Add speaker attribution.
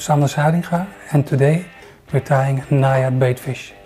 Speaker 1: Sander Zuidinga and today we're tying Bait baitfish.